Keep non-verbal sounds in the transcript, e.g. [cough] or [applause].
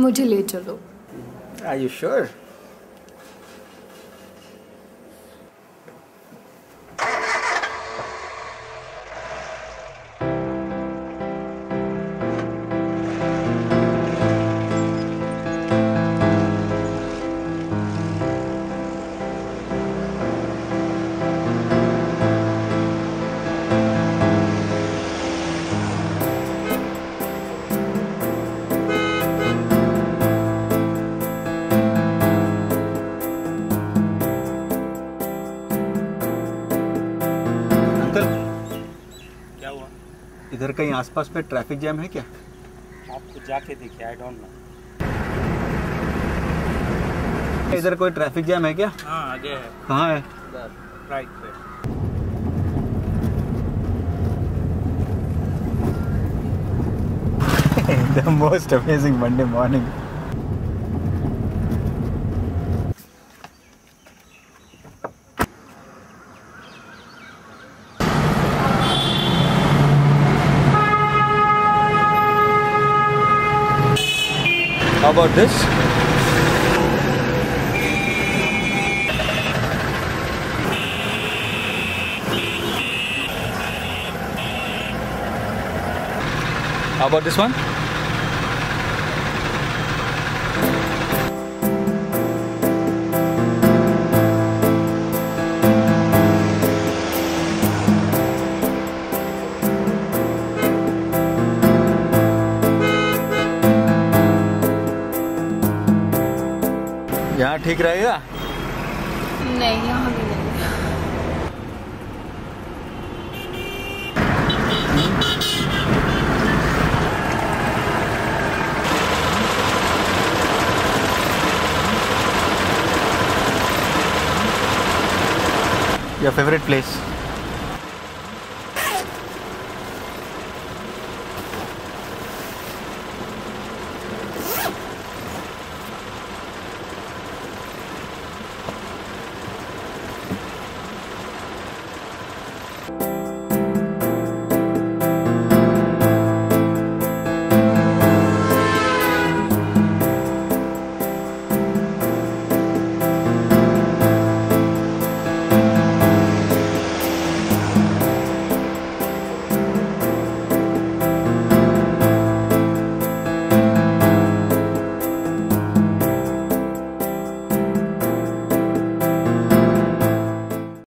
मुझे ले चलो। I you sure uncle. क्या हुआ? इधर कहीं आसपास में ट्रैफ़िक जैम है क्या? आपको जाके देखिए आई डोंट नो इधर कोई ट्रैफ़िक जैम है क्या? हाँ आगे है। कहाँ है? राइट पे। [laughs] The most amazing Monday morning. How about this? How about this one? ठीक रहेगा नहीं यहाँ भी नहीं your favorite place Bye.